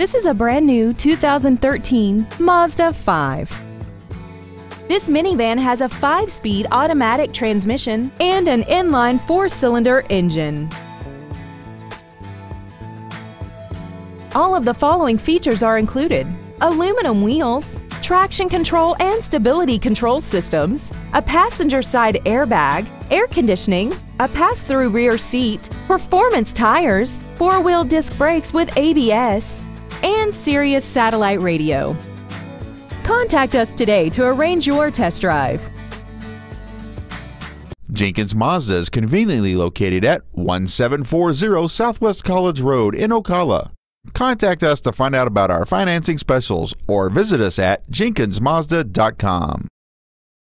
This is a brand new 2013 Mazda 5. This minivan has a 5-speed automatic transmission and an inline 4-cylinder engine. All of the following features are included. Aluminum wheels, traction control and stability control systems, a passenger side airbag, air conditioning, a pass-through rear seat, performance tires, four-wheel disc brakes with ABS, and Sirius satellite radio. Contact us today to arrange your test drive. Jenkins Mazda is conveniently located at 1740 Southwest College Road in Ocala. Contact us to find out about our financing specials or visit us at jenkinsmazda.com.